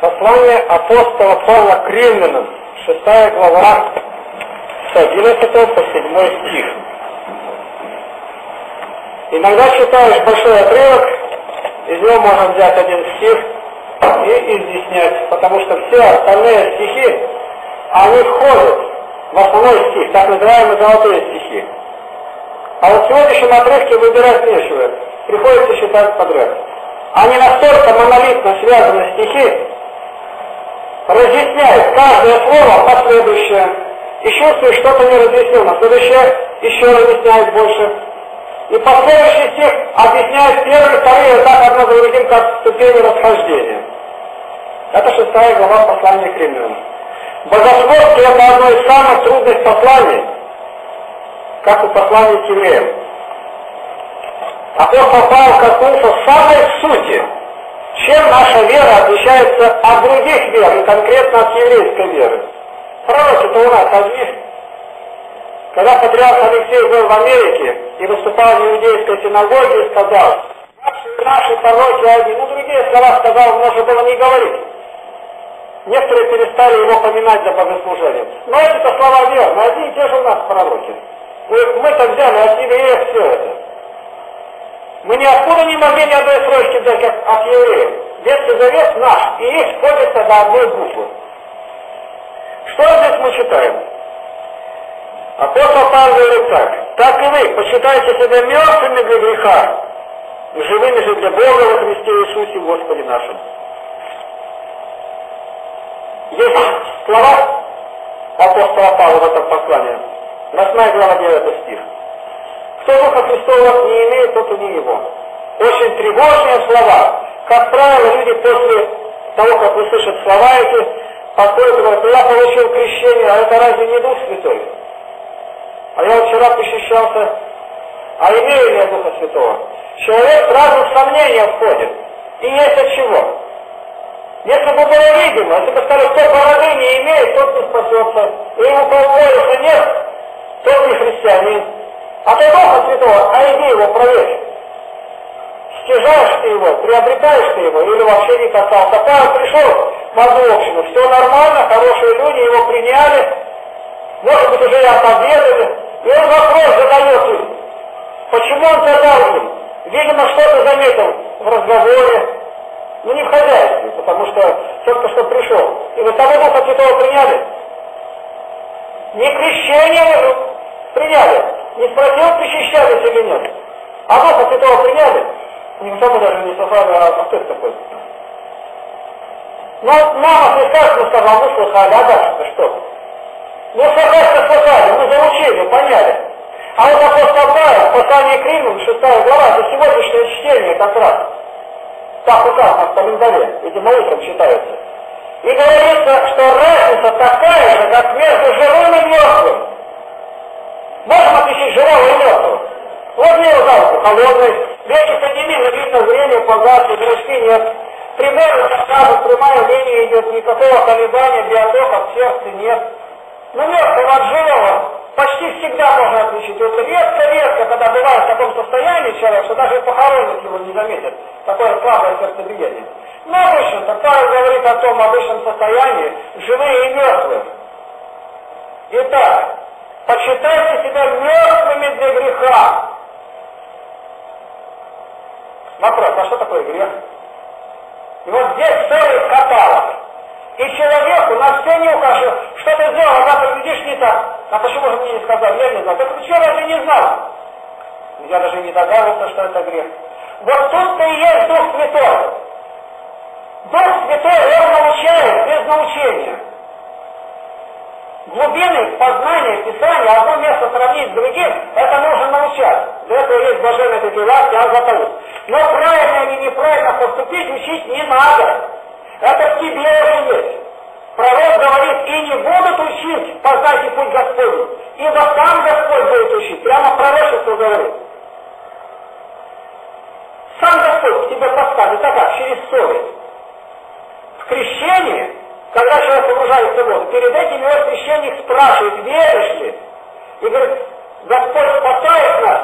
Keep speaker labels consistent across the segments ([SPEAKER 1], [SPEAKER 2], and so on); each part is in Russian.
[SPEAKER 1] Послание апостола Павла к римлянам, 6 глава, с 11 по 7 стих. Иногда читаешь большой отрывок, из него можно взять один стих и изъяснять, потому что все остальные стихи, они входят в основной стих, так называемые золотые стихи. А вот в сегодняшнем отрывке выбирать нечего, приходится считать подряд. Они настолько монолитно связаны стихи, разъясняет каждое слово последующее, и чувствует, что-то не разъяснено. Следующее еще разъясняет больше. И последующий стих объясняет первый, второй, и так одно за другим, как ступени расхождения. Это шестая глава послания к римлянам. Богословство – это одно из самых трудных посланий, как и послание к евреям. Апостол Павел коснулся самой сути – чем наша вера отличается от других вер, и конкретно от еврейской веры? Пророки-то у нас одни. Когда патриарх Алексей был в Америке и выступал в иудейской синагоге, сказал, наши, наши пророки одни, ну другие слова сказал, можно было не говорить. Некоторые перестали его поминать за богослужением. Но эти-то слова верны, одни и те же у нас пророки. Мы-то взяли от евреев все это. Мы ниоткуда не могли ни одной строчки взять, как от евреев. Ветхий Завет наш, и их сходится до одной буквы. Что здесь мы читаем? Апостол Павел говорит так. Так и вы, почитайте себя мертвыми для греха, живыми же для Бога во Христе Иисусе Господе нашем. Есть слова апостола Павла в этом послании. 8 глава 9 стих. Кто Духа Христова не имеет, тот и не его. Очень тревожные слова. Как правило, люди после того, как услышат слова эти, подходят и говорят, я получил крещение, а это разве не Дух Святой? А я вчера посещался, а имею ли я Духа Святого? Человек сразу в сомнения входит. И есть от чего. Если бы было видимо, если бы сказали, кто бороды не имеет, тот не спасется. И ему полгода нет, тот не христианин. Ты Духа Святого, а иди его проверь. Стяжаешь ты его, приобретаешь ты его, или вообще не касался. Павел пришел в одну общину, все нормально, хорошие люди его приняли, может быть, уже и отобедали. И он вопрос задает им, почему он сказал им? Видимо, что-то заметил в разговоре, ну не в хозяйстве, потому что только что пришел. И вы того Духа Святого приняли? Не крещение приняли, не спросил, причащались или нет. А Духа Святого приняли? Никто бы даже не слыхали, а это такой? Ну, мама прекрасно сказала, мы слыхали, а дальше что? Ну, согласно слыхали, мы заучили, поняли. А вот апостол Павел, послание к Римлянам, 6 глава, это сегодняшнее чтение как раз. Так указано в календаре, видимо, утром читается. И говорится, что разница такая же, как между живым и мертвым. Можем отличить живого и мертвого. Вот мне узалку холодный, подними, но видно зрение, погасли, зрачки нет. Примерно сразу прямая линия идет, никакого колебания, биотока в сердце нет. Но мертвого от живого почти всегда можно отличить. Вот редко-редко, когда бывает в таком состоянии человек, что даже похоронник его не заметит, такое слабое сердцебиение. Но обычно, Павел говорит о том обычном состоянии, живые и мертвые. Итак, почитайте себя мертвыми для греха. Вопрос, а что такое грех? И вот здесь целый каталог. И человеку на все не укажет, что ты сделал, а ты видишь не так. А почему же мне не сказал? Я не знал. Так что, разве не знал? Я даже не догадывался, что это грех. Вот тут-то и есть Дух Святой. Дух Святой, Он научает без научения. Глубины познания Писания, одно место сравнить с другим, это нужно научать. Для этого есть блаженные такие власти, Азатаут. Но правильно или неправильно поступить учить не надо. Это в тебе уже есть. Пророк говорит, и не будут учить, познайте путь Господень, ибо сам Господь будет учить. Прямо пророчество говорит. Сам Господь тебе подскажет, а как? Через совесть. В крещении, когда человек погружается в перед этим его священник спрашивает, веришь ли? И говорит, Господь спасает нас,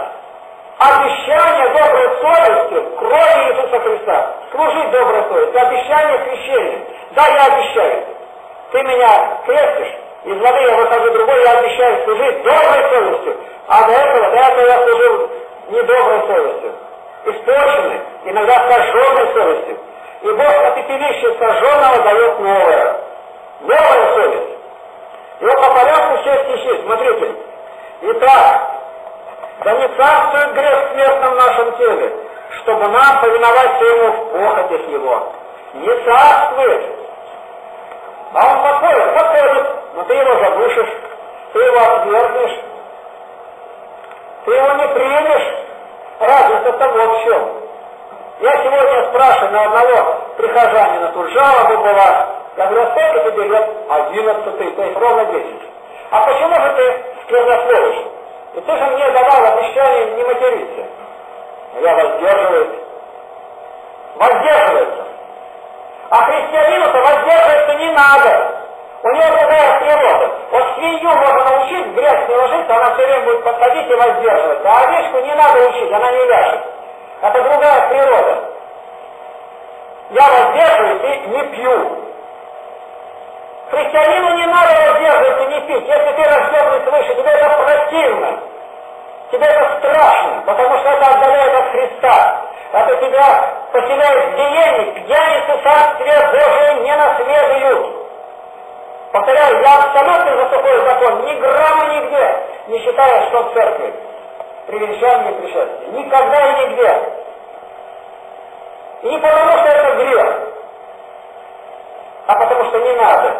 [SPEAKER 1] обещание доброй совести, крови Иисуса Христа, служить доброй совести, обещание крещения. Да, я обещаю. Ты меня крестишь, из воды я выхожу другой, я обещаю служить доброй совестью. А до этого, до этого я служил недоброй совестью. Испорченной, иногда сожженной совестью. И Бог на пепелище сожженного дает новое. Новая совесть. Вот по порядку все стихи, смотрите. Итак, да не царствует грех в смертном нашем теле, чтобы нам повиноваться ему в похотях его. Не царствует. А он подходит, подходит, но ты его задушишь, ты его отвергнешь, ты его не примешь. Разница-то вот в чем. Я сегодня спрашиваю на одного прихожанина, тут жалоба была, я говорю, а сколько тебе лет? Одиннадцатый, то есть ровно десять. А почему же ты сквернословишь? И ты же мне давал обещание не материться. Я воздерживаюсь. Воздерживается. А христианину-то воздерживаться не надо. У нее другая природа. Вот свинью можно научить грязь не ложиться, она все время будет подходить и воздерживаться. А овечку не надо учить, она не вяжет. Это другая природа. Я воздерживаюсь и не пью. Христианину не надо воздерживаться и не пить. Если ты рожденный свыше, тебе это противно. Тебе это страшно, потому что это отдаляет от Христа. Это тебя поселяет в гиене, пьяницы Царствие Божие не наследуют. Повторяю, я абсолютно за сухой закон, ни грамма нигде, не считая, что в церкви, при венчании и пришествии. Никогда и нигде. И не потому, что это грех, а потому что не надо.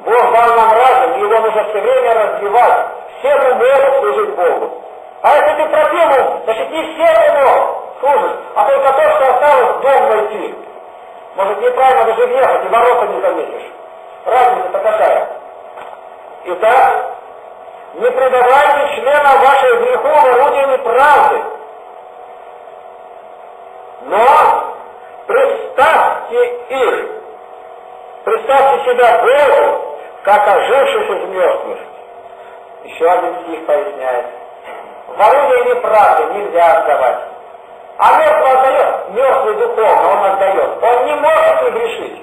[SPEAKER 1] Бог дал нам разум, его нужно все время развивать. Все мы могут служить Богу. А если ты пропил, значит не все ему служат, а только то, что осталось дом найти. Может неправильно даже въехать, и ворота не заметишь. Разница-то какая? Итак, не предавайте члена вашей греху орудиями правды, но представьте их, представьте себя Богу, как оживших из мертвых. Еще один стих поясняет. В орудие неправды нельзя отдавать. А мертвый отдает, мертвый духовно он отдает. Он не может не грешить.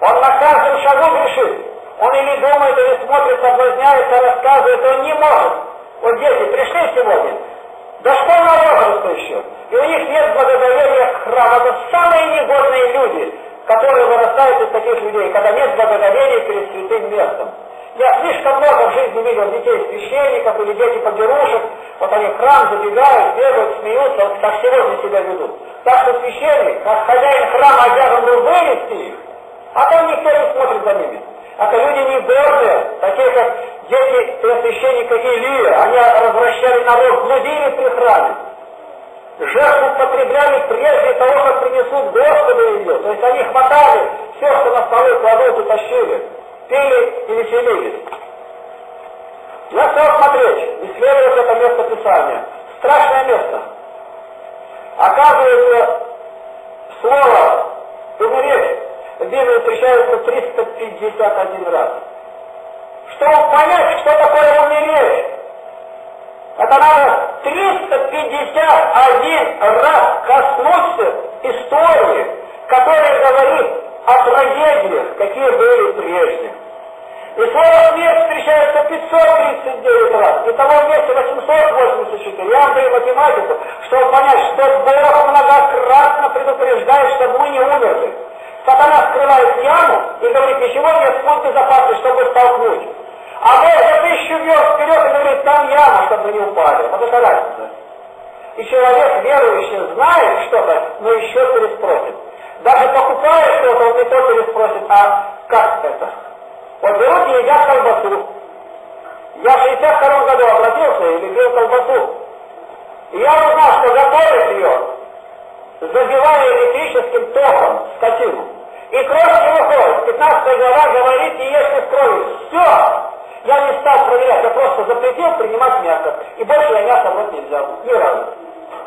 [SPEAKER 1] Он на каждом шагу грешит. Он или думает, или смотрит, соблазняется, рассказывает, он не может. Вот дети пришли сегодня, до школьного возраста еще, и у них нет благоговения к храму. Это самые негодные люди, которые вырастают из таких людей, когда нет благоговения перед святым местом. Я слишком много в жизни видел детей священников или дети подерушек, вот они в храм забегают, бегают, смеются, вот как сегодня себя ведут. Так что священник, как хозяин храма, обязан был вывести их, а там никто не смотрит за ними. Это люди негодные, такие как дети священника Илия, они развращали народ, блудили при храме жертву потребляли прежде того, как принесут Господу ее. То есть они хватали все, что на столы кладут и тащили, пили и веселились. Я стал смотреть, исследовать это место Писания. Страшное место. Оказывается, слово «умереть» в Библии встречается 351 раз. Чтобы понять, что такое умереть, это надо 351 раз коснуться истории, которая говорит о трагедиях, какие были прежде. И слово смерть встречается 539 раз. И того вместе 884. Я вам даю математику, чтобы понять, что Бог многократно предупреждает, чтобы мы не умерли. Сатана скрывает яму и говорит, ничего нет, путь безопасности, чтобы столкнуть. А мы за тысячу верст вперед и говорит, там яма, чтобы не упали. Вот это разница. И человек, верующий, знает что-то, но еще переспросит. Даже покупая что-то, он не то переспросит, а как это? Вот берут и едят колбасу. Я в 62 году обратился и любил колбасу. И я узнал, что готовят ее, забивая электрическим током скотину. И кровь не выходит. 15 глава говорит, и если с кровью. Все! Я не стал проверять, я просто запретил принимать мясо. И больше я мясо в рот не взял. Ни разу.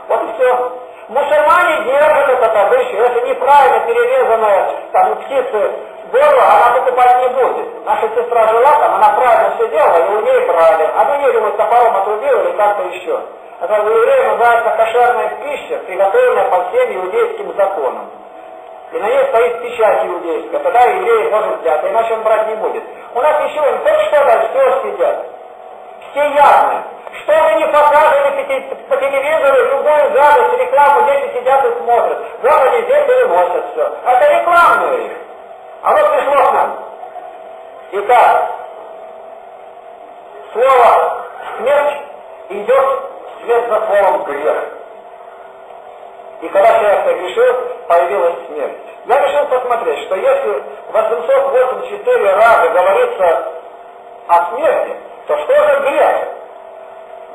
[SPEAKER 1] Вот и все. Мусульмане держат этот обычай. Если неправильно перерезанная там птицы горло, она покупать не будет. Наша сестра жила там, она правильно все делала, и у нее брали. Видимо топором отрубил или как-то еще. Это у евреев называется кошерная пища, приготовленная по всем иудейским законам. и на ней стоит печать иудейская, тогда евреи может взять, иначе он брать не будет. У нас еще не хоть что дальше, все съедят. Все явно. Что бы ни показывали по телевизору, гадость, рекламу, дети сидят и смотрят. Вот они здесь переносят все. Это рекламное их. А вот пришло к нам. Итак, слово смерть идет вслед за словом грех. И когда человек согрешил, появилась смерть. Я решил посмотреть, что если 884 раза говорится о смерти, то что же грех?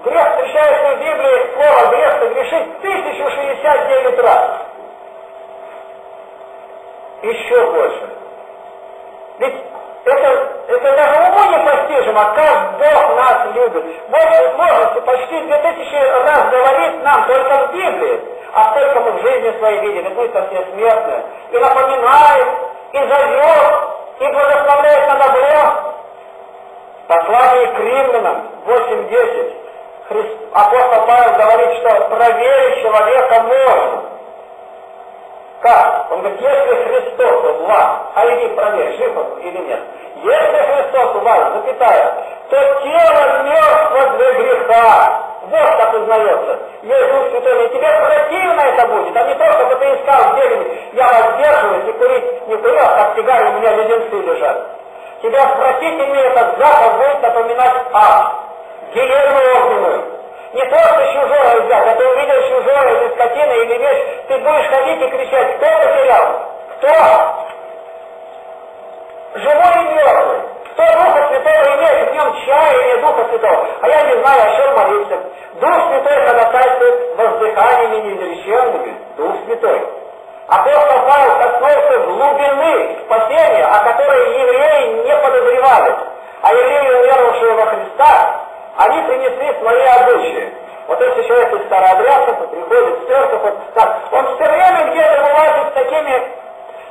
[SPEAKER 1] Грех встречается в Библии, слово грех согрешить 1069 раз. Еще больше. Ведь это, это даже уму непостижимо, как Бог нас любит. Бог может почти 2000 раз говорит нам только в Библии, а сколько мы в жизни своей видели, пусть все смертные, и напоминает, и зовет, и благословляет на добро. Послание к римлянам 8.10 Христ, апостол Павел говорит, что проверить человека можно. Как? Он говорит, если Христос у вас, а иди проверь, жив он или нет. Если Христос у вас, запятая, то тело мертво для греха. Вот как узнается. Есть Дух Святой, и тебе противно это будет, а не то, чтобы ты искал где я воздерживаюсь и курить не курю, а сигары у меня леденцы лежат. Тебя отвратительнее этот запах будет напоминать ад, гиену. Не просто чужое взять, а ты увидел чужое или скотина, или вещь, ты будешь ходить и кричать, кто потерял? Кто? Живой и мертвый. Кто Духа Святого имеет, в нем чаяние Духа Святого. А я не знаю, о чем молиться. Дух Святой ходатайствует воздыханиями неизреченными. Дух Святой. Апостол Павел коснулся глубины спасения, о которой евреи не подозревали. А евреи, уверовавшие во Христа, они принесли свои обычаи. Вот если человек из старообрядцев приходит в церковь, вот, так, он все время где-то вылазит с такими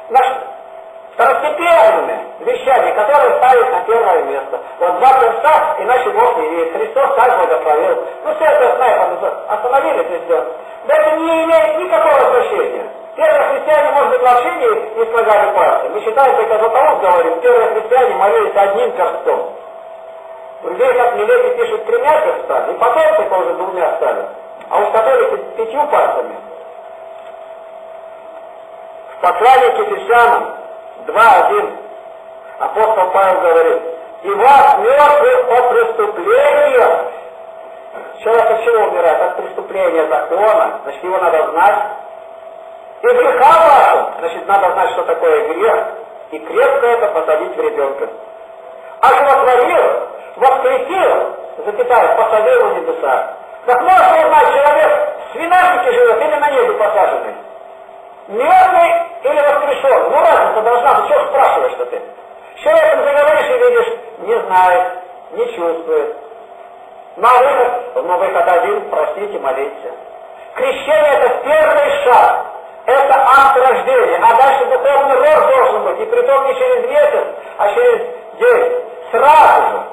[SPEAKER 1] наш, второстепенными вещами, которые ставят на первое место. Вот два перста, иначе Бог не верит. Христос так благословил. Ну все это знаем, остановили Христос. Да это не имеет никакого значения. Первые христиане, может быть, вообще не, не слагали пальцы. Мы считаем, только Златоуст говорит, первые христиане молились одним перстом. Другие, как Милети, пишут тремя перстами, и потом только уже двумя стали. А у католиков пятью пальцами. В послании к Ефесянам 2.1 апостол Павел говорит, и вас мертвых по преступлению. Человек от чего умирает? От преступления закона. Значит, его надо знать. И греха вашим. Значит, надо знать, что такое грех. И крепко это посадить в ребенка. А животворил, воскресил, запятая, посадил в небеса. Как можно узнать, человек в свинарнике живет или на небе посаженный? Мертвый или воскрешен? Ну разница должна быть, что спрашиваешь-то ты? С человеком заговоришь и видишь, не знает, не чувствует. На выход, на выход один, простите, молиться. Крещение это первый шаг. Это акт рождения. А дальше духовный рост должен быть. И притом не через месяц, а через день. Сразу же.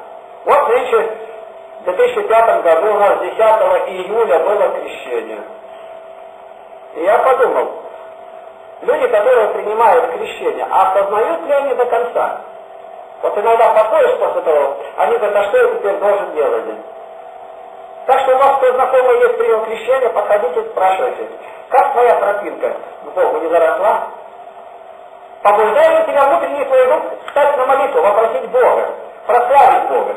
[SPEAKER 1] Вот в 2005 году у нас 10 июля было крещение. И я подумал, люди, которые принимают крещение, осознают ли они до конца? Вот иногда подходишь после того, они говорят, а что я теперь должен делать? Так что у вас кто знакомый есть прием крещения, подходите, спрашивайте, как твоя тропинка к Богу не заросла? Побуждает тебя внутренний твой дух стать на молитву, вопросить Бога, прославить Бога.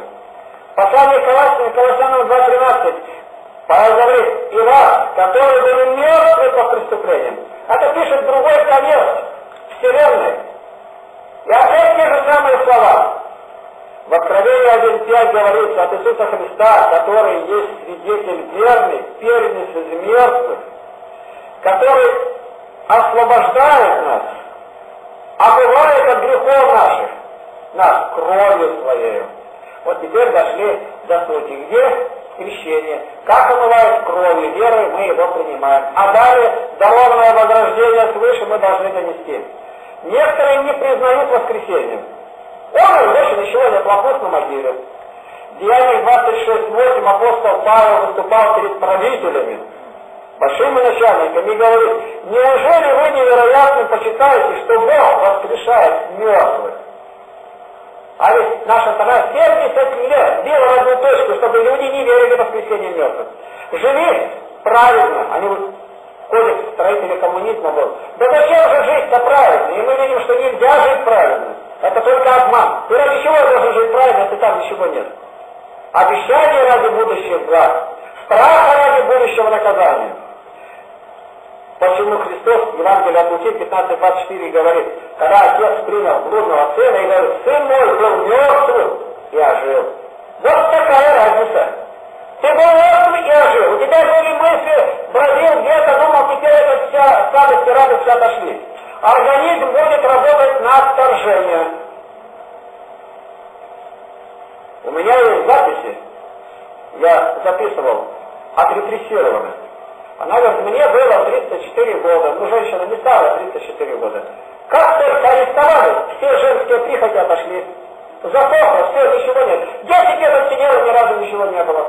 [SPEAKER 1] Послание Колоссянам 2.13. Павел говорит, и вас, которые были мертвы по преступлениям. Это пишет другой конец Вселенной. И опять те же самые слова. В Откровении 1.5 говорится от Иисуса Христа, который есть свидетель верный, первенец из мертвых, который освобождает нас, омывает от грехов наших, нас кровью своей. Вот теперь дошли до сути. Где крещение? Как омывает кровью, верой мы его принимаем. А далее дорожное возрождение свыше мы должны донести. Некоторые не признают воскресением. Он женщина еще нет вопрос на могиле. В Деяниях 26.8 апостол Павел выступал перед правителями, большими начальниками и говорит, неужели вы невероятно почитаете, что Бог воскрешает мертвых? А ведь наша страна 70 лет била в одну точку, чтобы люди не верили в воскресение мертвых. Жили правильно, они вот кодекс строителей коммунизма был. Да зачем же жить-то правильно? И мы видим, что нельзя жить правильно. Это только обман. Ты ради чего должен жить правильно, если там ничего нет? Обещание ради будущего благ. Страха ради будущего наказания. Почему Христос, Евангелие от Луки 15.24 говорит, когда отец принял блудного сына и говорит, сын мой был мертв и ожил. Вот такая разница. Ты был мертв и ожил. У тебя были мысли, бродил где-то, думал, теперь это вся сладость и радость отошли. Организм будет работать на отторжение. У меня есть записи, я записывал, от репрессированных. Она говорит, мне было 34 года, ну женщина не стала 34 года. Как только арестовали, все женские прихоти отошли. Засохло, все, ничего нет. 10 лет отсидела, ни разу ничего не было.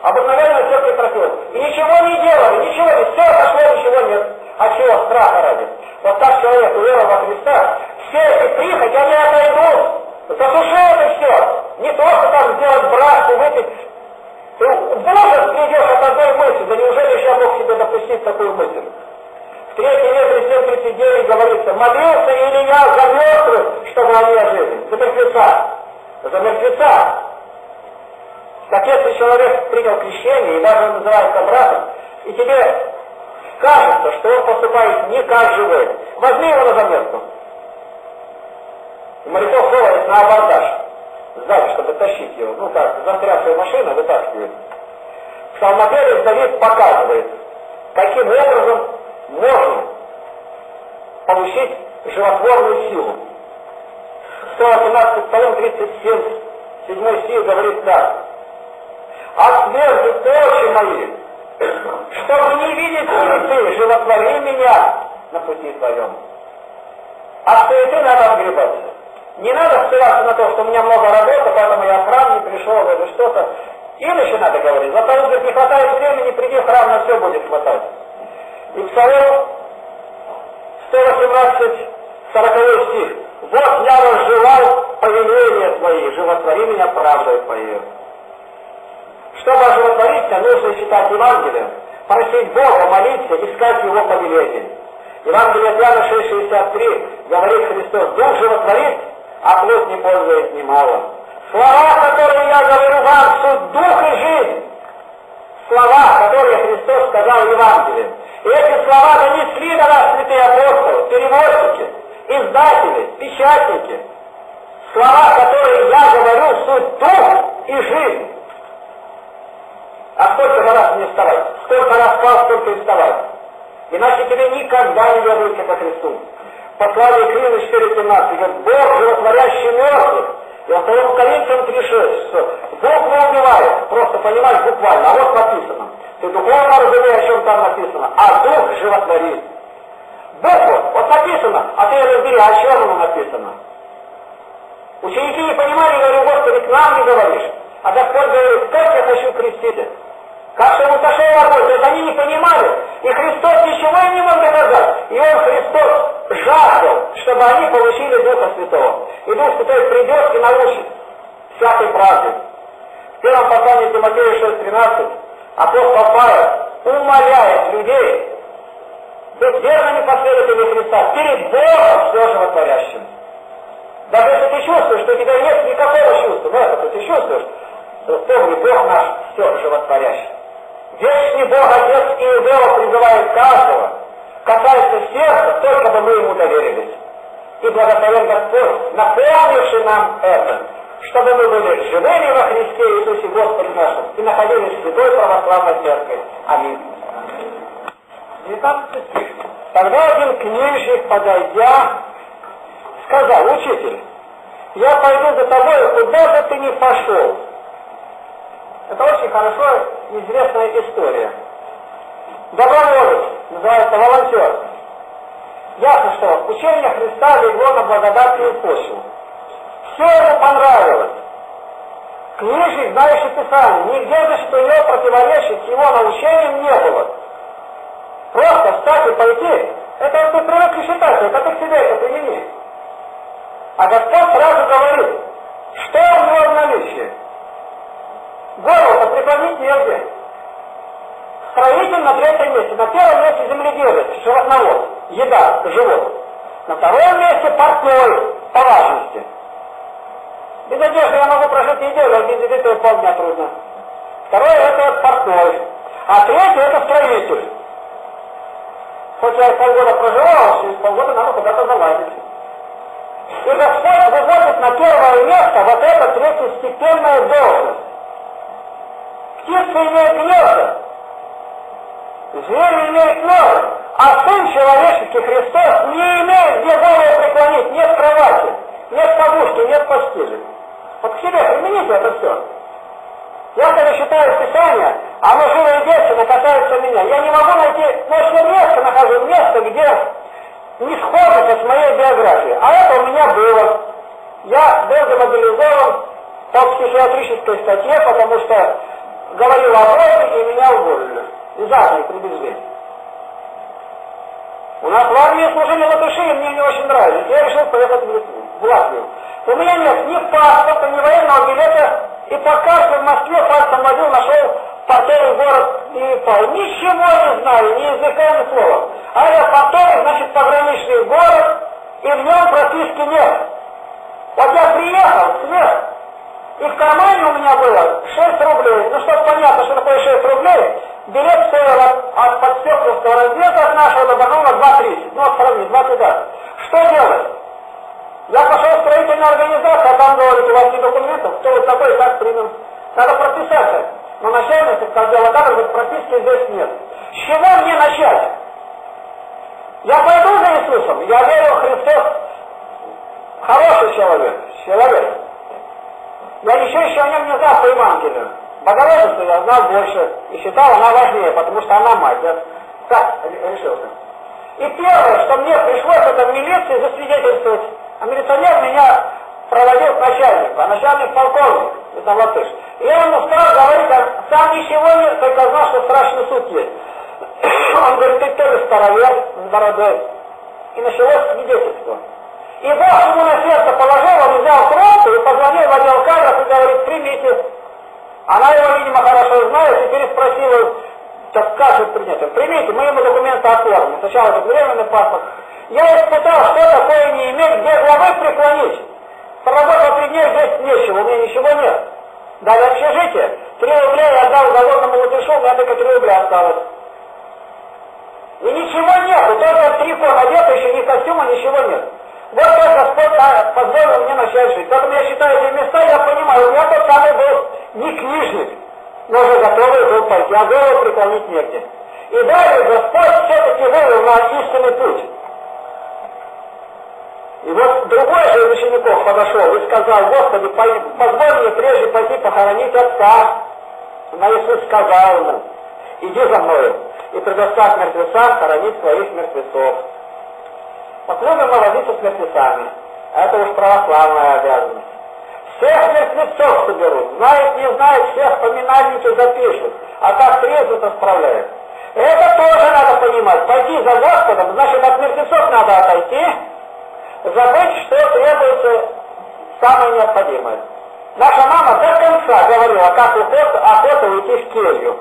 [SPEAKER 1] Обыкновенно все прекратилось. И ничего не делали, ничего не, все отошло, ничего нет. А чего? Страха ради. Вот так человек уверовал во Христа, все эти прихоти, они отойдут. Засуши это все. Не просто там сделать брак, выпить в ужас придешь от одной мысли, да неужели я мог себе допустить такую мысль? В третьей ветре 7.39 говорится, молился Илья за мертвых, чтобы они ожили, за мертвеца, за мертвеца. Так если человек принял крещение и даже называется братом, и тебе кажется, что он поступает не как живой, возьми его на заметку. И моряков ловят на абордаж сзади, чтобы тащить его. Ну как, застрявшая машина вытаскивает. Псалмопевец Давид показывает, каким образом можно получить животворную силу. 118 Псалом 37, 7 стих говорит так. «Отверзи очи мои, чтобы не видеть суеты, животвори меня на пути твоем». От суеты надо отгребаться. Не надо ссылаться на то, что у меня много работы, поэтому я в храм не пришел или что-то. Им еще надо говорить. Зато говорит, не хватает времени, приди в храм, на все будет хватать. И Псалом 118, 40 стих. Вот я разжевал повеления твои, животвори меня правдой твоей. Чтобы оживотвориться, нужно читать Евангелие, просить Бога, молиться, искать Его повеления. Евангелие от Иоанна 6,63 говорит Христос, Дух животворит, а плоть не пользует немало. Слова, которые я говорю вам, суть дух и жизнь. Слова, которые Христос сказал в Евангелии. И эти слова донесли до нас святые апостолы, переводчики, издатели, печатники. Слова, которые я говорю, суть дух и жизнь. А сколько раз не вставать? Сколько раз спал, столько и вставать. Иначе тебе никогда не вернуться ко Христу. Послание к Риму 4.17 говорит, Бог, животворящий мертвых, и во втором Коринфянам 3.6, что Бог не убивает, просто понимать буквально, а вот написано. Ты духовно разумеешь, о чем там написано, а Дух животворит. Букву, вот написано, а ты разбери, о чем оно написано. Ученики не понимали, говорю, Господи, к нам не говоришь. А Господь говорит, как я хочу креститься. Как ему сошел огонь, то есть они не понимали. И Христос ничего им не мог доказать. И он, Христос, жаждал, чтобы они получили Духа Святого. И Дух Святой придет и научит всякой правде. В первом послании Тимофея 6.13 апостол Павел умоляет людей быть верными последователями Христа перед Богом все животворящим. Даже если ты чувствуешь, что у тебя нет никакого чувства, в этом ты чувствуешь, то помни, Бог наш все животворящий. Вечный Бог Отец Иудева призывает каждого, касается сердца, только бы мы ему доверились. И благословен Господь, напомнивший нам это, чтобы мы были живыми во Христе Иисусе Господе нашем и находились в Святой Православной Церкви. Аминь. 19 стих. Тогда один книжник, подойдя, сказал, учитель, я пойду за тобой, куда бы ты ни пошел. Это очень хорошо известная история. Доброволец, называется волонтер. Ясно, что учение Христа легло на благодатную почву. Все ему понравилось. Книжник, знающий Писание, нигде же, что ее противоречит его научениям, не было. Просто встать и пойти, это ты привыкли считать, это ты к себе это примени. А Господь сразу говорит, что у него в наличии? Голову-то преклонить негде. Строитель на третьем месте. На первом месте земледелец, животновод, еда, живот. На втором месте портной, по важности. Без одежды я могу прожить неделю, а без еды полдня трудно. Второе это портной. А третье это строитель. Хоть я полгода проживал, через полгода надо куда-то залазить. И Господь выводит на первое место вот это третьестепенная должность. Птица имеет гнезда, зверь имеет норы, а Сын Человеческий Христос не имеет где голову преклонить, нет кровати, нет подушки, нет постели. Вот к себе примените это все. Я когда читаю Писание, оно живо и действенно касается меня. Я не могу найти, но если место нахожу, место, где не сходится с моей биографией. А это у меня было. Я был демобилизован по психиатрической статье, потому что говорил о Боге, и меня уволили. Из армии привезли. У нас в армии служили латыши, и мне не очень нравились. Я решил поехать в Литву, в Латвию. У меня нет ни паспорта, ни военного билета, и по карте в Москве пальцем водил, нашел портерый город Липай. Ничего не знаю, ни языка, ни слова. А я портерый, значит, пограничный город, и в нем прописки нет. Вот я приехал, свет, и в кармане у меня было 6 рублей. Ну, чтобы понятно, что такое 6 рублей, билет стоил от, от подстекловского раздела от нашего до Барнаула 2.30. Ну, от сравни, 2 туда. Что делать? Я пошел в строительную организацию, а там говорит, у вас нет документов, кто вы такой, как примем. Надо прописаться. Но начальник сказал, а говорит, прописки здесь нет. С чего мне начать? Я пойду за Иисусом, я верю, Христос хороший человек, человек. Я ничего еще о нем не знал по Евангелию. Богородицу я знал больше и считал она важнее, потому что она мать. Я так решился. И первое, что мне пришлось, это в милиции засвидетельствовать. А милиционер меня проводил к начальнику, а начальник полковник, это латыш. И я ему стал говорить, а сам ничего не, только знал, что страшный суд есть. Он говорит, ты тоже старовер с бородой. И началось свидетельство. И Бог ему на сердце положил, он взял трубку и позвонил в отдел кадров и говорит, примите. Она его, видимо, хорошо знает, и переспросила, так как принять? Примите, мы ему документы оформим. Сначала это временный паспорт. Я испытал, что такое не иметь, где главы преклонить. Проработал три дня, здесь нечего, у меня ничего нет. Дали общежитие, три рубля я отдал голодному латышу, у меня только три рубля осталось. И ничего нет, только трико надето, еще ни костюма, ничего нет. Вот так Господь позволил мне начать жить. Поэтому я считаю эти места, я понимаю, у меня тот самый был не книжник, но уже готовый был пойти, а голову преклонить негде. И далее Господь все-таки вывел на истинный путь. И вот другой же из учеников подошел и сказал, Господи, позволь мне прежде пойти похоронить отца. Но Иисус сказал ему, иди за мною и предоставь мертвецам хоронить своих мертвецов. Мы возиться с мертвецами. Это уж православная обязанность. Всех мертвецов соберут. Знает, не знает, всех поминальники запишут. А как трезво-то справляют. Это тоже надо понимать. Пойти за Господом, значит, от мертвецов надо отойти, забыть, что требуется самое необходимое. Наша мама до конца говорила, как охота, охота уйти в келью.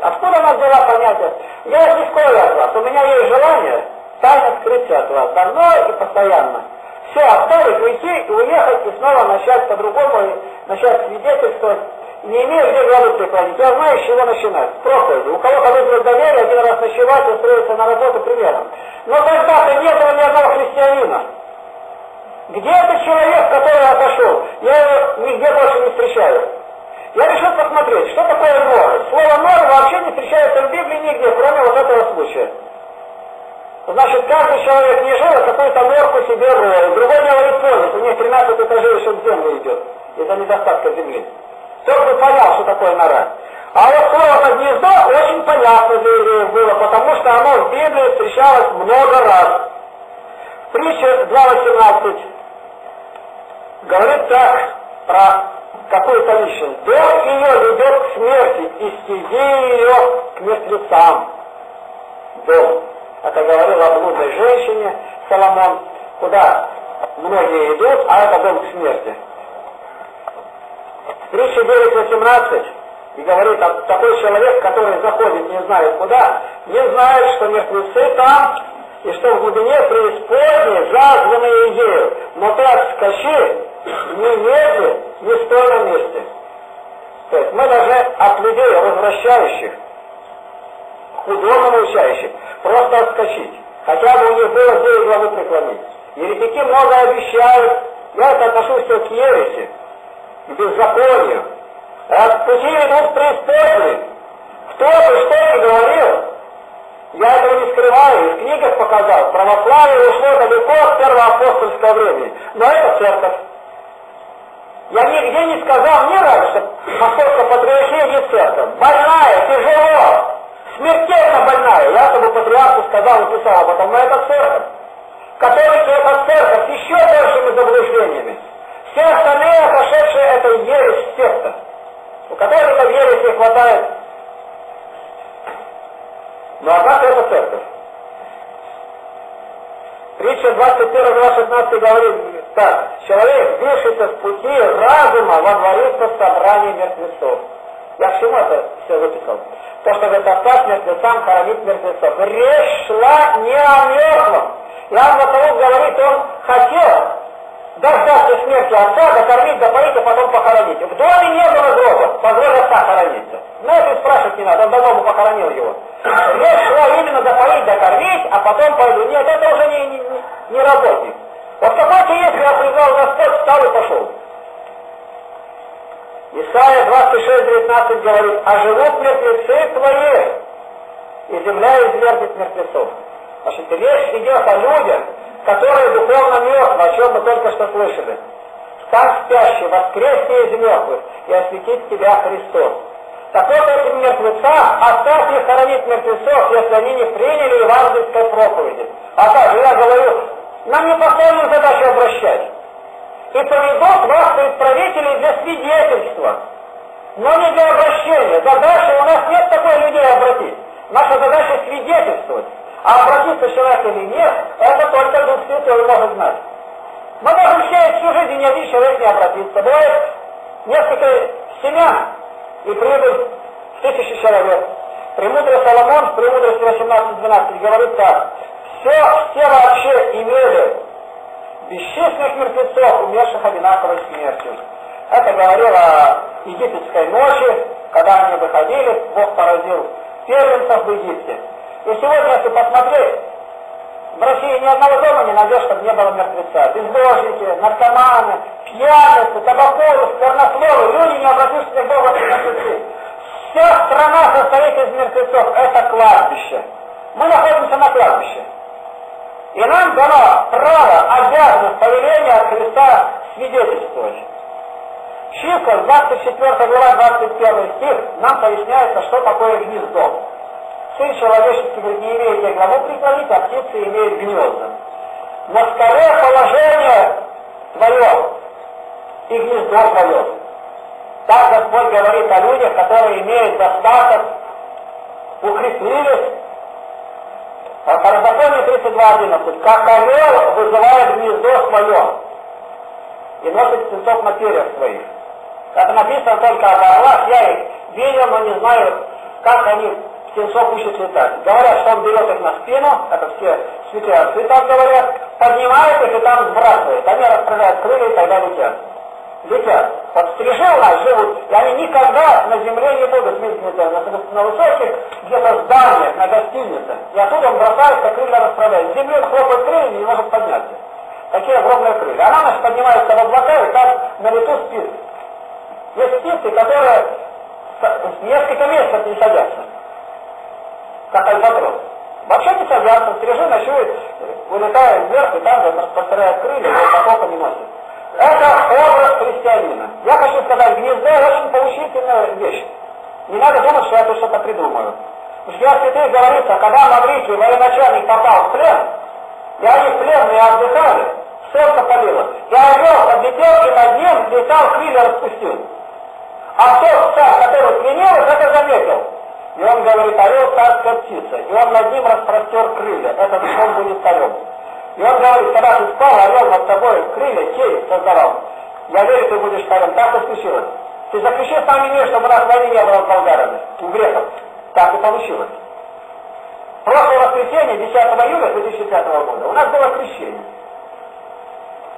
[SPEAKER 1] Откуда она взяла понятие? Я из школы от вас, у меня есть желание тайно скрыться от вас давно и постоянно. Все, оставить, уйти и уехать, и снова начать по-другому, начать свидетельствовать, не имея где голову преклонить. Я знаю, с чего начинать. Проповеди. У кого-то вызвать доверие, один раз ночевать, устроиться на работу примером. Но тогда-то не было ни одного христианина. Где этот человек, который отошел? Я его нигде больше не встречаю. Я решил посмотреть, что такое нора. Слово нора вообще не встречается в Библии нигде, кроме вот этого случая. Значит, каждый человек не жил, а какую-то норку себе роет. Другой делает понял, у них 13 этажей еще в землю идет из-за недостатка земли. Тот бы понял, что такое нора. А вот слово гнездо очень понятно для евреев было, потому что оно в Библии встречалось много раз. В притче 2.18 говорит так про какую-то личность. Дом ее ведет к смерти, и стези ее к мертвецам. дом. Это говорил о блудной женщине Соломон, куда многие идут, а это дом к смерти. Притча 9.18 и говорит, а такой человек, который заходит не знает куда, не знает, что мертвецы там, и что в глубине преисподней зазванные ею. Но ты отскочи, не медли, не стой на месте. То есть мы должны от людей, возвращающих, худому научающих, просто отскочить. Хотя бы у них было где главы преклонить. Еретики много обещают, я это отношусь все к ереси, к беззаконию. От пути ведут преисподней. Кто бы что ни говорил, я этого не скрываю, в книгах показал. Православие ушло далеко с первоапостольского времени. Но это церковь. Я нигде не сказал ни разу, что Московская патриархия не церковь. Больная, тяжело, смертельно больная. Я чтобы патриарху сказал и писал об этом, но это церковь. Католики это церковь с еще большими заблуждениями. Все остальные отошедшие это ересь секта. У католиков ереси хватает. Ну а как это церковь? Притча 21 глава 16 говорит так. Человек, сбившийся с пути разума, водворится в собрании мертвецов. Я к это все выписал? То, что говорит, оставь мертвецам хоронить мертвецов. Речь шла не о мертвом. Иоанн Златоуст говорит, он хотел дождаться смерти отца, докормить, допоить, а потом похоронить. В доме не было гроба, позволь отца хорониться. Но это спрашивать не надо, он давно бы похоронил его. Речь шла именно допоить, докормить, а потом пойду. Нет, это уже не, не, не работник. Вот какой-то если я призвал Господь, встал и пошел. Исайя 26:19 говорит, а живут мертвецы твои, и земля извергнет мертвецов. Значит, речь идет о людях, которые духовно мертвы, о чем мы только что слышали. Стань спящий, воскресни из мертвых, и осветит тебя Христос. Так вот этим мертвецам оставь хоронить мертвецов, если они не приняли евангельской проповеди. А также я говорю, нам не поставили задачу обращать. И поведут вас представителей для свидетельства, но не для обращения. Задача у нас нет такой людей обратить. Наша задача свидетельствовать. А обратиться человек или нет, это только Дух Святой может знать. Мы можем сеять всю жизнь, ни один человек не обратится. Бывает несколько семян, и в тысячи человек. Премудрый Соломон в премудрости 18.12 говорит так. Все, все вообще имели бесчисленных мертвецов, умерших одинаковой смертью. Это говорило о египетской ночи, когда они выходили, Бог поразил первенцев в Египте. И сегодня, если посмотреть, в России ни одного дома не найдешь, чтобы не было мертвеца. Безбожники, наркоманы, пьяницы, табаколы, сквернословы, люди, не обратившиеся к Богу, мертвецы. Вся страна состоит из мертвецов. Это кладбище. Мы находимся на кладбище. И нам дано право, обязанность, повеление от Христа свидетельствовать. Числа, 24 глава, 21 стих, нам поясняется, что такое гнездо. Сын человеческий говорит, не имеет главу преклонить, а птицы имеют гнезда. На скале положение твое и гнездо твое. Так Господь говорит о людях, которые имеют достаток, укрепились, Второзаконие 32.11. Как орел вызывает гнездо свое и носит птенцов на перьях своих. Это написано только об орлах. Я их видел, но не знаю, как они птенцов учат летать. Говорят, что он берет их на спину, это все святые отцы так говорят, поднимает их и там сбрасывает. Они расправляют крылья и тогда летят. Летят. Вот стрижи у нас живут, и они никогда на земле не будут видеть на, на высоких где-то зданиях, на гостинице. И оттуда он бросается, крылья расправляет. С земли он хлопает крыльями и не может подняться. Такие огромные крылья. Она, значит, поднимается в облака и там на лету спит. Есть птицы, которые несколько месяцев не садятся, как альбатрос. Вообще не садятся, стрижи ночует, вылетает вверх и там распространяет крылья, и потока не носит. Это образ христианина. Я хочу сказать, гнездо очень поучительная вещь. Не надо думать, что я тут что-то придумаю. В Ждя святых говорится, когда Маврикий, военачальник, попал в плен, и они пленные отдыхали, солнце палило, и орел подлетел и над ним летал, крылья распустил. А тот царь, который пленил, это заметил. И он говорит, орел царская птица. И он над ним распростер крылья. Этот он будет царем. И он говорит, когда ты спал, орел над тобой крылья, тень создавал. Я верю, ты будешь царем. Так и случилось. Ты заключи с нами мир, чтобы нас войны не было с болгарами, у греков. Так и получилось. Прошлое воскресенье, 10 июля 2005 года, у нас было крещение.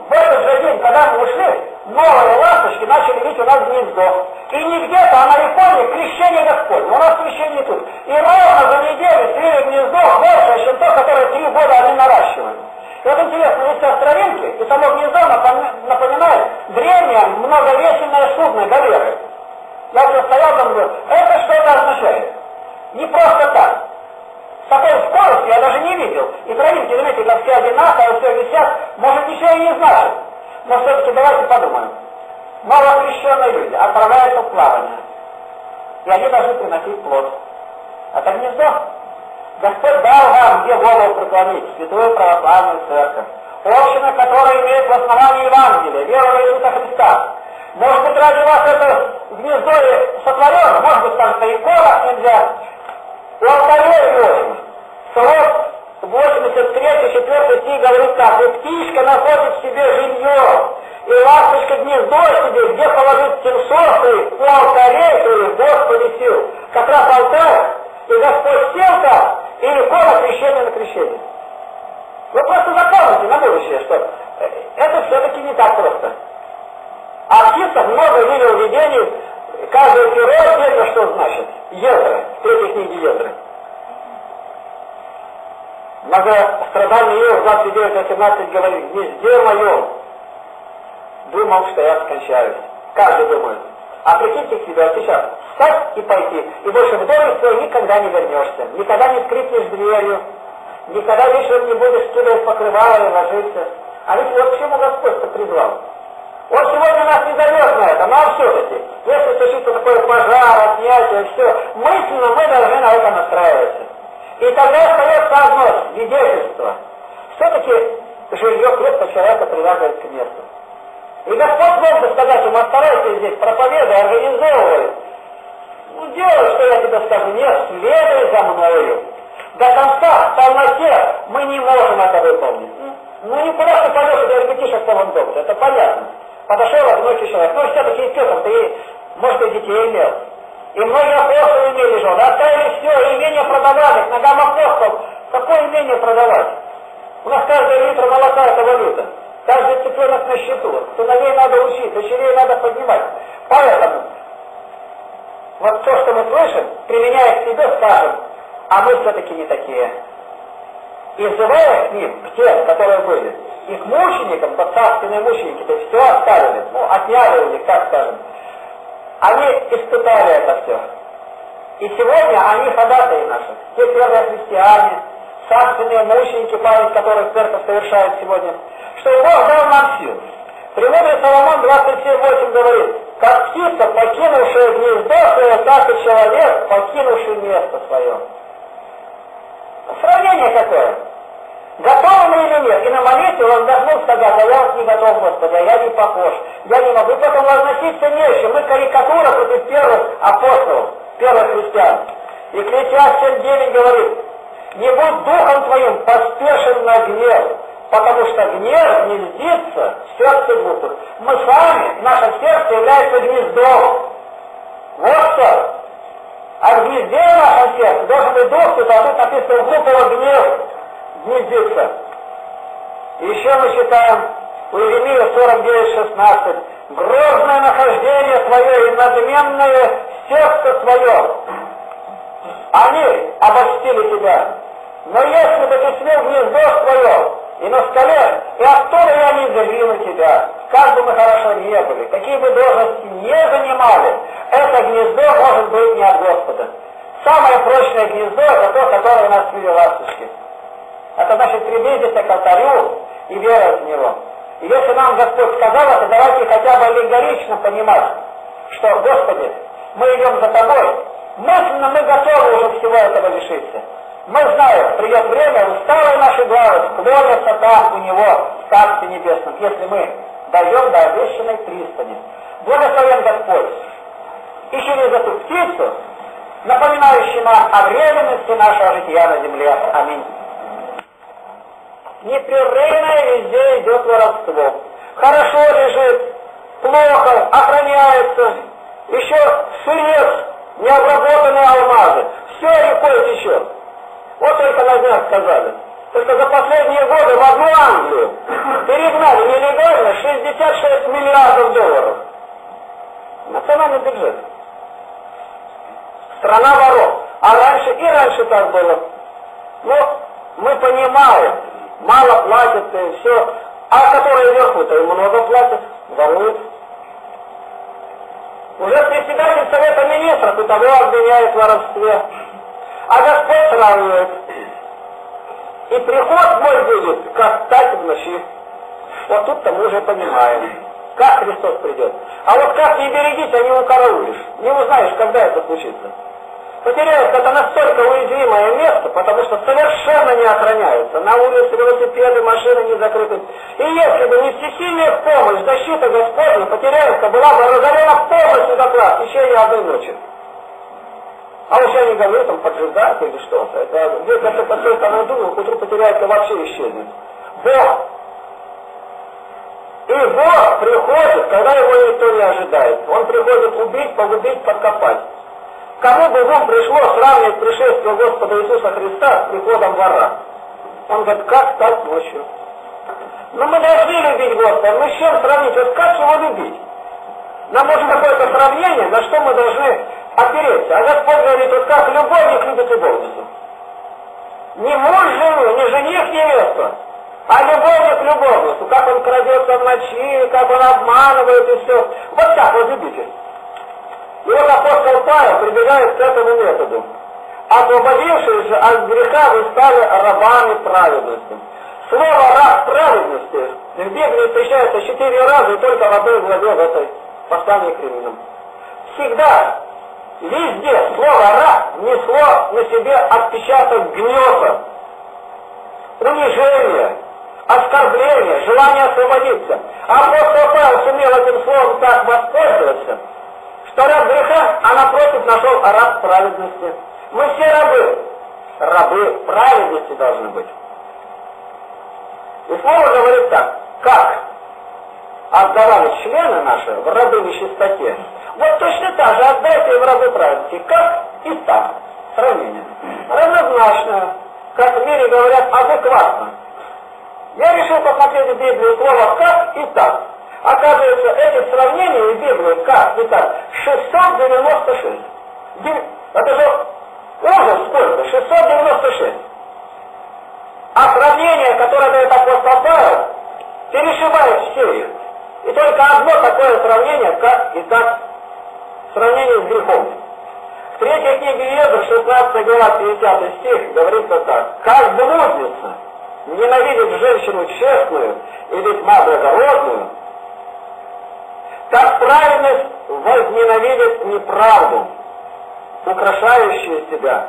[SPEAKER 1] В этот же день, когда мы ушли, новые ласточки начали видеть у нас гнездо. И не где-то, а на Японии крещение Господне. У нас крещение тут. И ровно за неделю свили гнездо больше, чем то, которое три года они интересно, эти островинки и само гнездо напоминает древнее многовесельное судно галеры. Я уже стоял там, говорю, это что это означает? Не просто так. С такой скоростью я даже не видел. И травинки, заметьте, как все одинаковые, все висят, может ничего и не значит. Но все-таки давайте подумаем. Новокрещенные люди отправляются в плавание. И они должны приносить плод. Это гнездо. Господь дал вам, где голову преклонить, святую православную церковь. Община, которая имеет в основании Евангелия, веру в Иисуса Христа. Может быть, ради вас это гнездо сотворено, может быть, там стоит иконах нельзя. У алтарей его срок 83-4 стих говорит так, и птичка находит в себе жилье, и ласточка гнездо себе, где положить тенсосы, у алтарей, то есть Господи сил. Как раз алтарь, и Господь сел там, и икона крещения на крещение. Вы просто запомните на будущее, что это все-таки не так просто. А птица много видел видений, каждый герой отдельно что значит. Ездры, в третьей книге Ездры. Многострадальный Иов, 29-18 говорит, везде моем думал, что я скончаюсь. Каждый думает. А прикиньте к себе, сейчас встать и пойти, и больше в доме свой никогда не вернешься, никогда не скрипнешь дверью, никогда вечером не будешь скидывать покрывало и ложиться. А ведь вот к чему Господь призвал. Он сегодня нас не зовет на это, но все-таки, если случится такой пожар, отнятие, все, мысленно мы должны на это настраиваться. И тогда остается одно свидетельство. Все-таки жилье крепко человека привязывает к месту. И Господь мог бы сказать ему, оставайся здесь, проповедуй, организовывай. Ну, делай, что я тебе скажу. Нет, следуй за мною. До конца, в полноте, мы не можем это выполнить. Ну, никуда ты пойдешь, и репетишь в полном доме. Это понятно. Подошел одинокий человек. Ну, все-таки Петр, ты, может, и детей имел. И многие апостолы имели жен. Оставили все, имение продавали, к ногам апостолов. Какое имение продавать? У нас каждый литр молока это валюта. Каждый цыпленок на счету. Сыновей надо учить, дочерей надо поднимать. Поэтому вот то, что мы слышим, применяя к себе, скажем, а мы все-таки не такие. И взывая к ним, к тем, которые были, и к мученикам, царственные мученики, то есть все оставили, ну, отняли у них, так скажем. Они испытали это все. И сегодня они ходатаи наши, те первые христиане, царственные мученики, память которых церковь совершает сегодня, что Бог дал нам силу. Премудрый Соломон 27.8 говорит, как птица, покинувшая гнездо свое, так и человек, покинувший место свое. Сравнение какое? Готовы мы или нет? И на молитве он вздохнул сказать, а я не готов, Господи, а я не похож. Я не могу. И потом возноситься нечем. Мы карикатура против первых апостолов, первых христиан. И Екклесиаст 7.9 говорит, не будь духом твоим поспешен на гнев, потому что гнев гнездится в сердце глупых. Мы сами, наше сердце является гнездом. Вот что. А в гнезде нашем сердце должен быть дух, а тут написано глупого гнев гнездится. И еще мы читаем у Иеремия 49.16. Грозное нахождение твое и надменное сердце твое. Они обольстили тебя. Но если бы ты смел гнездо свое, и на столе, и оттуда я не завину тебя. Как бы мы хорошо не были, какие бы должности не занимали, это гнездо может быть не от Господа. Самое прочное гнездо это то, которое нас виде ласточки. Это значит приблизиться к алтарю и веровать в него. И если нам Господь сказал это, давайте хотя бы аллегорично понимать, что, Господи, мы идем за Тобой, мысленно мы готовы уже всего этого лишиться. Мы знаем, придет время, усталые наши главы склонятся там у него в Царстве Небесном, если мы дойдем до обещанной пристани. Благословен Господь. И через эту птицу напоминающий нам о временности нашего жития на земле. Аминь. Непрерывное везде идет воровство. Хорошо лежит, плохо, охраняется, еще сырец, необработанные алмазы, все рекой течет. Вот только на днях сказали. Только за последние годы в одну Англию перегнали нелегально 66 миллиардов долларов. Национальный бюджет. Страна воров. А раньше и раньше так было. Но мы понимаем, мало платят и все. А которые вверху-то и много платят, воруют. Уже председатель Совета Министров и того обвиняет в воровстве. А Господь сравнивает. И приход мой будет, как стать в ночи. Вот тут-то мы уже понимаем, как Христос придет. А вот как не берегись, а не укараулишь. Не узнаешь, когда это случится. Потеряется это настолько уязвимое место, потому что совершенно не охраняется. На улице велосипеды, машины не закрыты. И если бы не всесильная помощь, защита Господня, потеряется была бы разорена полностью доклад в течение одной ночи. А не говорю там поджигать или что. Это это такой там думаю, к утру потеряется вообще исчезнет. Бог. И Бог приходит, когда его никто не ожидает. Он приходит убить, погубить, подкопать. Кому бы вам пришло сравнивать пришествие Господа Иисуса Христа с приходом вора? Он говорит, как стать ночью? Но мы должны любить Господа. Мы с чем сравнить? Вот как его любить? Нам нужно какое-то сравнение, на что мы должны опереться. А Господь говорит, вот как любовник любит любовницу. Не муж жену, не жених невесту, а любовник любовницу. Как он крадется в ночи, как он обманывает и все. Вот так вот любите. И вот апостол Павел прибегает к этому методу. Освободившись от греха, вы стали рабами праведности. Слово «раб праведности» в Библии встречается четыре раза и только в одной главе в этой послании к римлянам. Всегда, везде слово «раб» несло на себе отпечаток гнета, унижения, оскорбления, желания освободиться. Апостол Павел сумел этим словом так воспользоваться – что раб греха, а напротив нашел раб праведности. Мы все рабы. Рабы праведности должны быть. И слово говорит так, как отдавали члены наши в рабы нечистоте, вот точно так же отдайте в рабы праведности, как и так. Сравнение. Равнозначно, как в мире говорят, адекватно. Я решил посмотреть Библию слово «как» и «так». Оказывается, эти сравнения в Библии, как и так, 696. Это же ужас сколько? 696. А сравнение, которое дает апостол Павел, перешивает все их. И только одно такое сравнение, как и так, сравнение с грехом. В третьей книге Езра, 16 глава, 50 стих, говорится так. Как блудница ненавидит женщину честную и весьма благородную, так праведность возненавидит неправду, украшающую себя,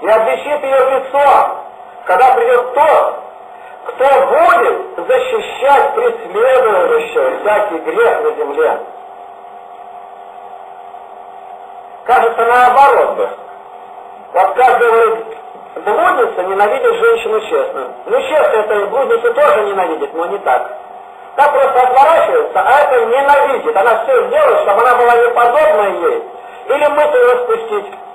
[SPEAKER 1] и обличит ее лицо, когда придет тот, кто будет защищать преследующего всякий грех на земле. Кажется, наоборот бы. Вот каждый говорит, блудница ненавидит женщину честно. Ну, честно, это блудница тоже ненавидит, но не так. Та просто отворачивается, а это ненавидит. Она все сделает, чтобы она была неподобна ей. Или мысль распустить.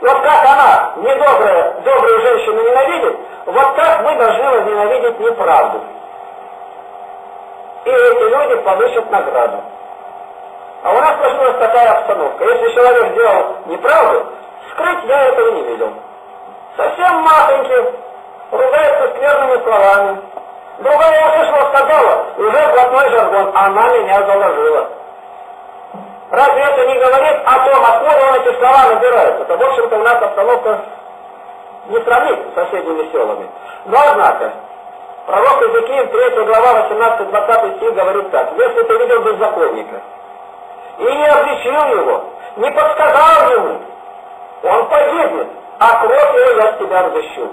[SPEAKER 1] Вот как она, недобрая, добрую женщину ненавидит, вот так мы должны возненавидеть неправду. И эти люди получат награду. А у нас сложилась такая обстановка. Если человек сделал неправду, скрыть я этого не видел. Совсем маленький, ругается скверными словами, Другая я слышала, сказала, уже блатной жаргон, она меня заложила. Разве это не говорит о том, откуда он эти слова набирает? Это, в общем-то, у нас обстановка не сравнить с соседними селами. Но, однако, пророк Иезекииль, 3 глава, 18-20 стих говорит так. Если ты видел беззаконника и не обличил его, не подсказал ему, он погибнет, а кровь его я с тебя разыщу.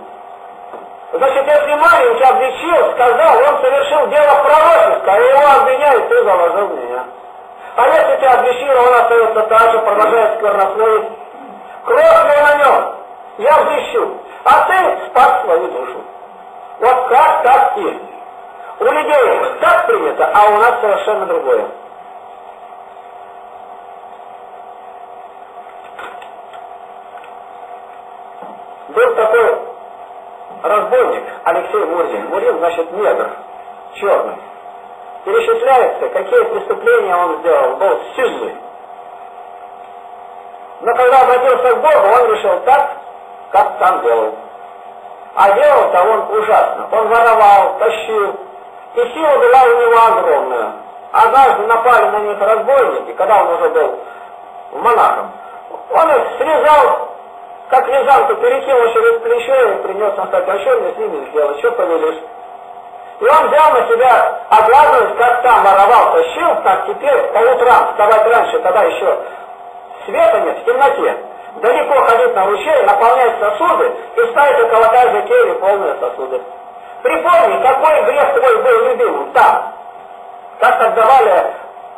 [SPEAKER 1] Значит, если маленький обличил, сказал, он совершил дело пророческое, а его обвиняют, ты заложил меня. А если ты обличил, он остается так же, продолжает сквернословить, кровь на нем, я взыщу, а ты спас свою душу. Вот как, так и. У людей так принято, а у нас совершенно другое. Был такой разбойник Алексей Мурзин. Мурзин значит негр, черный. Перечисляется, какие преступления он сделал. Был сильный. Но когда обратился к Богу, он решил так, как сам делал. А делал-то он ужасно. Он воровал, тащил. И сила была у него огромная. Однажды напали на них разбойники, когда он уже был монахом. Он их срезал, как вязанку перекинул через плечо и принес на стать, а что мне с ними сделать, что повелишь? И он взял на себя обязанность, как там воровал, тащил, так теперь по утрам вставать раньше, тогда еще света нет, в темноте далеко ходить на ручей, наполнять сосуды и ставить около каждой кельи полные сосуды. Припомни, какой грех твой был любимым там. Как отдавали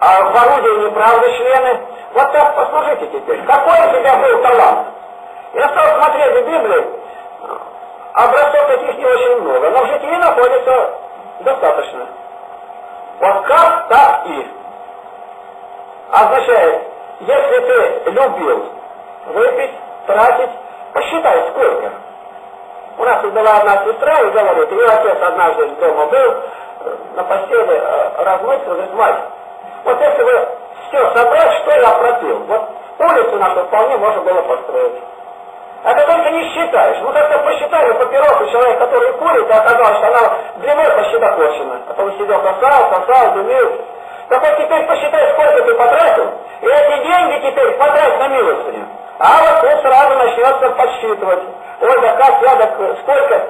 [SPEAKER 1] а, в орудие неправды члены. Вот так послужите теперь. Какой у тебя был талант? Я стал смотреть в Библии, образцов таких не очень много, но в житии находится достаточно. Вот как, так и. Означает, если ты любил выпить, тратить, посчитай сколько. У нас была одна сестра и говорит, ее отец однажды дома был, э, на постели э, размылся, говорит, мать, вот если бы все собрать, что я пропил, вот улицу нашу вполне можно было построить. Это только не считаешь. Мы как-то посчитали папиросу человек, который курит, и оказалось, что она длиной почти докончена. А он сидел, сосал, сосал, дымил. Так вот теперь посчитай, сколько ты потратил, и эти деньги теперь потрать на милостыню. А вот тут сразу начнется подсчитывать. Ой, да как я, так сколько?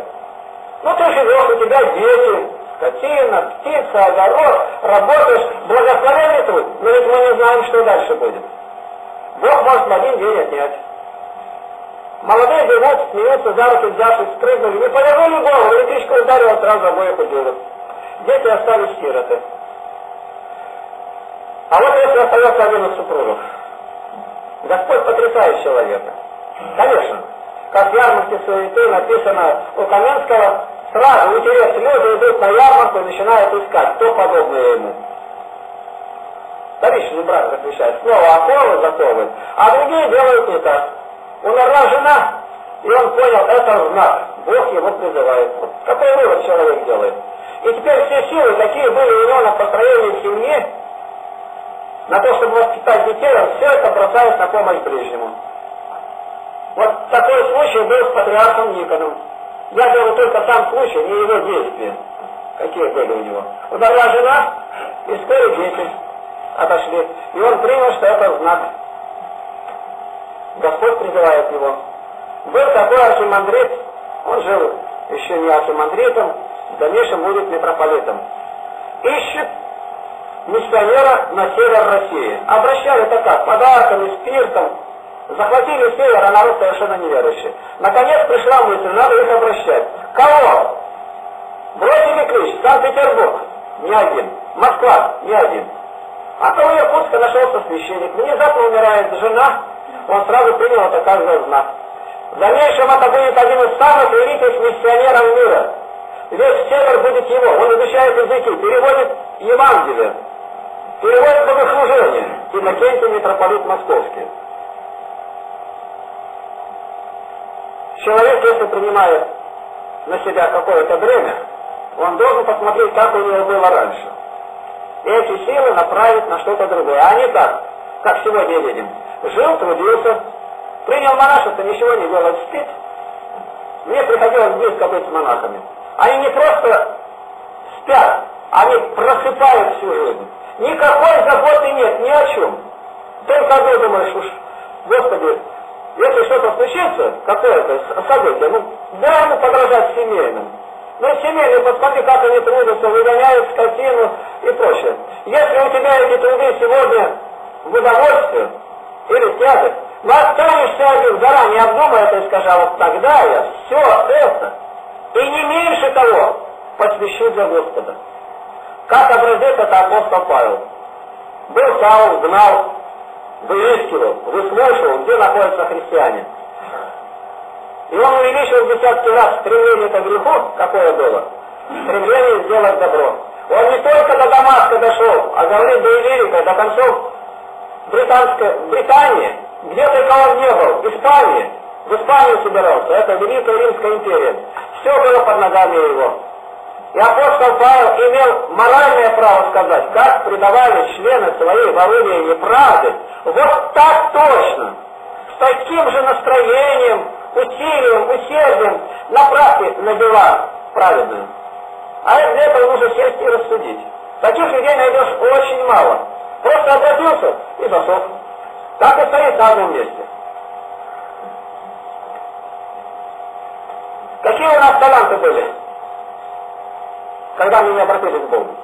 [SPEAKER 1] Ну ты живешь, у тебя дети, скотина, птица, огород, работаешь, благословенный труд. Но ведь мы не знаем, что дальше будет. Бог может в один день отнять. Молодые бегут, смеются, за руки взявшись, спрыгнули, не повернули голову, электричка ударила, сразу обоих убила. Дети остались сироты. А вот если остается один из супругов, Господь потрясает человека. Конечно, как в ярмарке суеты написано у Каменского, сразу интерес люди идут на ярмарку и начинают искать, кто подобный ему. Вторичный брак запрещает. Снова оковы заковы, а другие делают не так. Умерла жена, и он понял, это знак. Бог его призывает. Вот какой вывод человек делает? И теперь все силы, какие были у него на построении семьи, на то, чтобы воспитать детей, все это бросает на помощь ближнему. Вот такой случай был с патриархом Никоном. Я говорю только сам случай, не его действия. Какие были у него. Ударила жена, и вскоре дети отошли. И он принял, что это знак. Господь призывает его. Был такой архимандрит, он жил еще не архимандритом, в дальнейшем будет митрополитом. Ищет миссионера на север России. Обращали это как? Подарками, спиртом. Захватили север, а народ совершенно неверующий. Наконец пришла мысль, надо их обращать. Кого? Бросили клич, Санкт-Петербург, не один. Москва, не один. А то у Якутска нашелся священник. Внезапно умирает жена, он сразу принял это как знак. В дальнейшем это будет один из самых великих миссионеров мира. Весь север будет его. Он изучает языки, переводит Евангелие. Переводит богослужение Иннокентий митрополит Московский. Человек, если принимает на себя какое-то бремя, он должен посмотреть, как у него было раньше. И эти силы направить на что-то другое. А не так, как сегодня видим. Жил, трудился, принял монашество, ничего не делает, спит. Мне приходилось близко быть с монахами. Они не просто спят, они просыпают всю жизнь. Никакой заботы нет, ни о чем. Только одно думаешь, уж, Господи, если что-то случится, какое-то событие, ну, да ему подражать семейным. Ну, семейные, посмотри, как они трудятся, выгоняют скотину и прочее. Если у тебя эти труды сегодня в удовольствие или тяжесть, но останешься один, заранее обдумай это и скажи, а вот тогда я все это, и не меньше того, посвящу для Господа. Как образец это апостол Павел. Был Саул, знал, выискивал, выслушивал, где находятся христиане. И он увеличил в десятки раз стремление к греху, какое было, стремление сделать добро. Он не только до Дамаска дошел, а говорит до Иллирика, до концов Британской, Британии, где только он не был, Испании, в Испанию собирался, это Великая Римская империя. Все было под ногами его. И апостол Павел имел моральное право сказать, как предавали члены своей воровьей неправды, вот так точно, с таким же настроением, усилием, усердием направьте на дела праведные. А для этого нужно сесть и рассудить. Таких людей найдешь очень мало. Просто обратился и засох. Так и стоит на одном месте. Какие у нас таланты были, когда мы не обратились к Богу?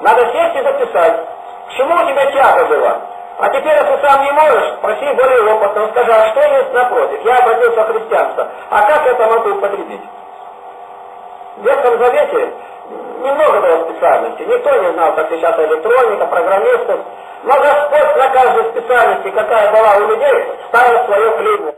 [SPEAKER 1] Надо сесть и записать, к чему у тебя тяга была. А теперь, если сам не можешь, проси более опытного, скажи, а что есть напротив? Я обратился в христианство. А как это могу употребить? В Ветхом Завете немного было специальностей. Никто не знал, как сейчас электроника, программистов. Но Господь на каждой специальности, какая была у людей, ставил свое клеймо.